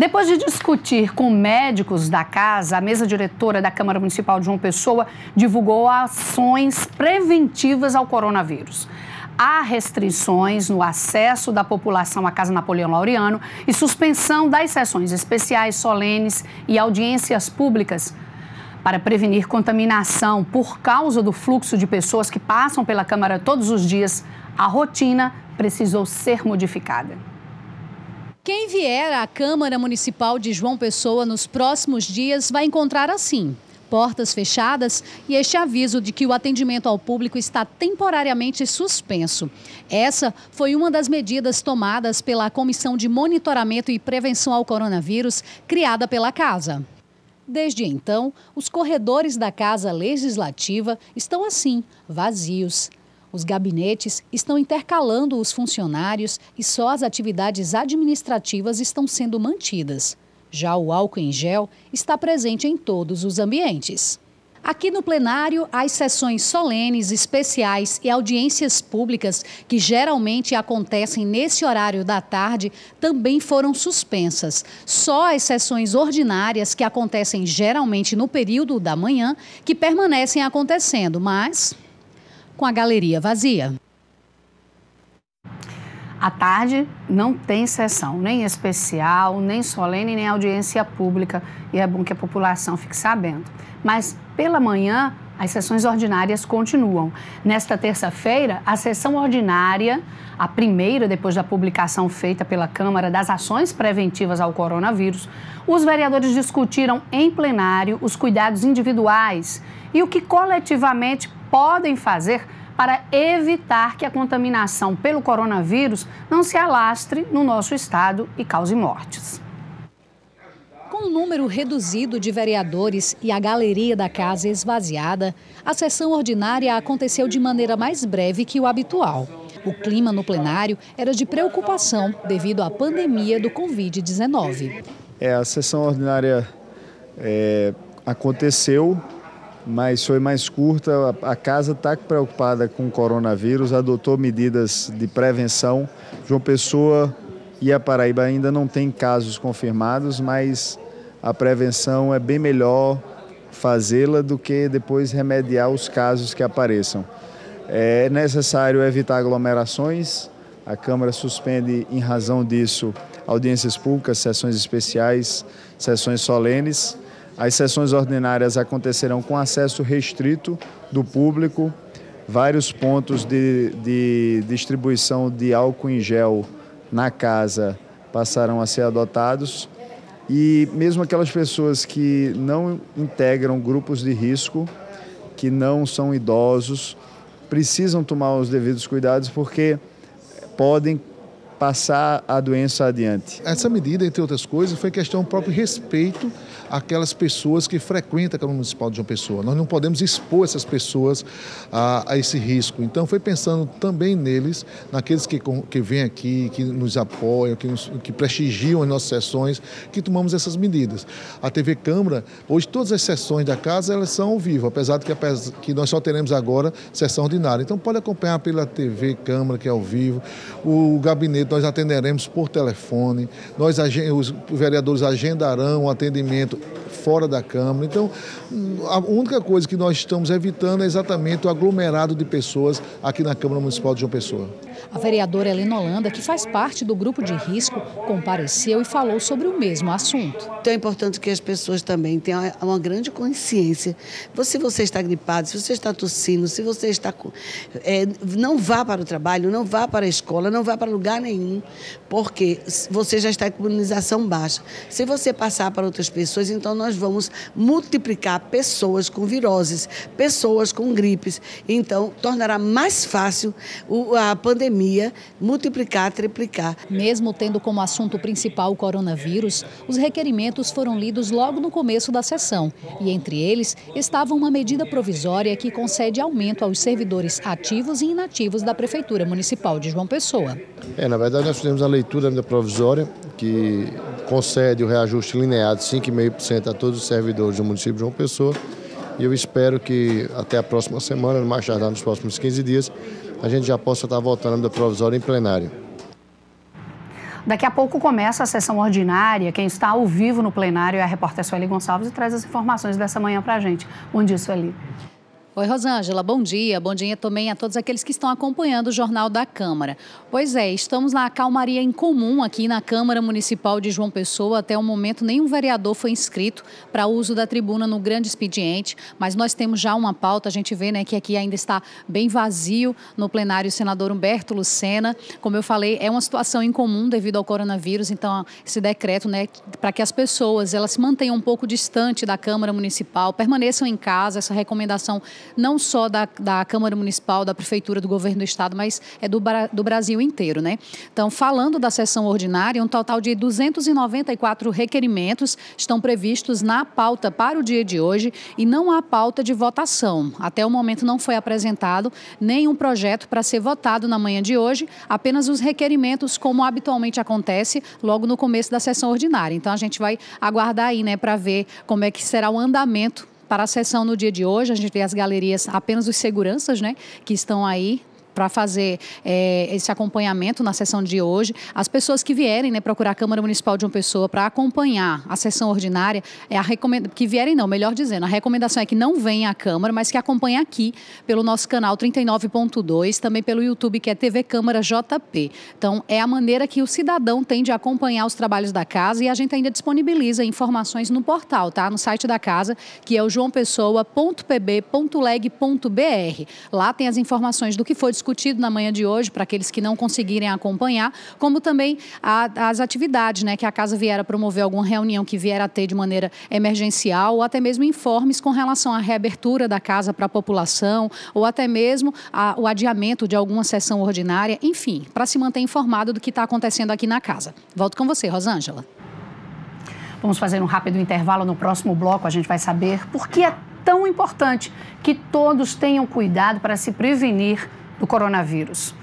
Depois de discutir com médicos da casa, a mesa diretora da Câmara Municipal de João Pessoa divulgou ações preventivas ao coronavírus. Há restrições no acesso da população à Casa Napoleão Laureano e suspensão das sessões especiais, solenes e audiências públicas para prevenir contaminação por causa do fluxo de pessoas que passam pela Câmara todos os dias. A rotina precisou ser modificada. Quem vier à Câmara Municipal de João Pessoa nos próximos dias vai encontrar assim: portas fechadas e este aviso de que o atendimento ao público está temporariamente suspenso. Essa foi uma das medidas tomadas pela Comissão de Monitoramento e Prevenção ao Coronavírus, criada pela Casa. Desde então, os corredores da Casa Legislativa estão assim, vazios. Os gabinetes estão intercalando os funcionários e só as atividades administrativas estão sendo mantidas. Já o álcool em gel está presente em todos os ambientes. Aqui no plenário, as sessões solenes, especiais e audiências públicas, que geralmente acontecem nesse horário da tarde, também foram suspensas. Só as sessões ordinárias, que acontecem geralmente no período da manhã, que permanecem acontecendo, mas com a galeria vazia. À tarde não tem sessão, nem especial, nem solene, nem audiência pública, e é bom que a população fique sabendo. Mas pela manhã, as sessões ordinárias continuam. Nesta terça-feira, a sessão ordinária, a primeira depois da publicação feita pela Câmara das ações preventivas ao coronavírus, os vereadores discutiram em plenário os cuidados individuais e o que coletivamente podem fazer para evitar que a contaminação pelo coronavírus não se alastre no nosso estado e cause mortes. Com um número reduzido de vereadores e a galeria da casa esvaziada, a sessão ordinária aconteceu de maneira mais breve que o habitual. O clima no plenário era de preocupação devido à pandemia do Covid-19. É, a sessão ordinária é, aconteceu mas foi mais curta. A casa está preocupada com o coronavírus, adotou medidas de prevenção. João Pessoa e a Paraíba ainda não tem casos confirmados, mas a prevenção é bem melhor fazê-la do que depois remediar os casos que apareçam. É necessário evitar aglomerações. A Câmara suspende, em razão disso, audiências públicas, sessões especiais, sessões solenes. As sessões ordinárias acontecerão com acesso restrito do público, vários pontos de, de distribuição de álcool em gel na casa passarão a ser adotados e mesmo aquelas pessoas que não integram grupos de risco, que não são idosos, precisam tomar os devidos cuidados porque podem passar a doença adiante. Essa medida, entre outras coisas, foi questão do próprio respeito àquelas pessoas que frequentam a Câmara Municipal de João Pessoa. Nós não podemos expor essas pessoas a, a esse risco. Então, foi pensando também neles, naqueles que, que vêm aqui, que nos apoiam, que, nos, que prestigiam as nossas sessões, que tomamos essas medidas. A TV Câmara, hoje todas as sessões da casa elas são ao vivo, apesar de que, que nós só teremos agora sessão ordinária. Então, pode acompanhar pela TV Câmara, que é ao vivo. O gabinete nós atenderemos por telefone, nós, os vereadores agendarão o atendimento fora da Câmara. Então, a única coisa que nós estamos evitando é exatamente o aglomerado de pessoas aqui na Câmara Municipal de João Pessoa. A vereadora Helena Holanda, que faz parte do grupo de risco, compareceu e falou sobre o mesmo assunto. Então é importante que as pessoas também tenham uma grande consciência. Se você está gripado, se você está tossindo, se você está. É, não vá para o trabalho, não vá para a escola, não vá para lugar nenhum, porque você já está com imunização baixa. Se você passar para outras pessoas, então nós vamos multiplicar pessoas com viroses, pessoas com gripes. Então, tornará mais fácil a pandemia multiplicar, triplicar. Mesmo tendo como assunto principal o coronavírus, os requerimentos foram lidos logo no começo da sessão. E entre eles estava uma medida provisória que concede aumento aos servidores ativos e inativos da Prefeitura Municipal de João Pessoa. É, na verdade, nós fizemos a leitura da provisória que concede o reajuste linear de 5,5% a todos os servidores do município de João Pessoa. E eu espero que até a próxima semana, mais tardar nos próximos 15 dias, a gente já possa estar votando a medida provisória em plenário. Daqui a pouco começa a sessão ordinária. Quem está ao vivo no plenário é a repórter Sueli Gonçalves e traz as informações dessa manhã para a gente. Bom dia, Sueli. Oi, Rosângela, bom dia. Bom dia também a todos aqueles que estão acompanhando o Jornal da Câmara. Pois é, estamos na calmaria em comum aqui na Câmara Municipal de João Pessoa. Até o momento, nenhum vereador foi inscrito para uso da tribuna no grande expediente, mas nós temos já uma pauta. A gente vê né, que aqui ainda está bem vazio no plenário o senador Humberto Lucena. Como eu falei, é uma situação incomum devido ao coronavírus, então esse decreto, né, para que as pessoas elas se mantenham um pouco distante da Câmara Municipal, permaneçam em casa, essa recomendação não só da, da Câmara Municipal, da Prefeitura, do Governo do Estado, mas é do, do Brasil inteiro, né? Então, falando da sessão ordinária, um total de 294 requerimentos estão previstos na pauta para o dia de hoje e não há pauta de votação. Até o momento não foi apresentado nenhum projeto para ser votado na manhã de hoje, apenas os requerimentos, como habitualmente acontece logo no começo da sessão ordinária. Então, a gente vai aguardar aí, né, para ver como é que será o andamento para a sessão no dia de hoje, a gente vê as galerias, apenas os seguranças, né, que estão aí para fazer é, esse acompanhamento na sessão de hoje. As pessoas que vierem né, procurar a Câmara Municipal de uma pessoa para acompanhar a sessão ordinária, é a que vierem não, melhor dizendo, a recomendação é que não venham à Câmara, mas que acompanhem aqui pelo nosso canal 39.2, também pelo YouTube que é TV Câmara JP. Então, é a maneira que o cidadão tem de acompanhar os trabalhos da casa e a gente ainda disponibiliza informações no portal, tá? No site da casa, que é o joaopessoa.pb.leg.br. Lá tem as informações do que foi discutido na manhã de hoje, para aqueles que não conseguirem acompanhar, como também a, as atividades né, que a casa vier a promover, alguma reunião que vier a ter de maneira emergencial, ou até mesmo informes com relação à reabertura da casa para a população, ou até mesmo a, o adiamento de alguma sessão ordinária, enfim, para se manter informado do que está acontecendo aqui na casa. Volto com você, Rosângela. Vamos fazer um rápido intervalo. No próximo bloco, a gente vai saber por que é tão importante que todos tenham cuidado para se prevenir do coronavírus.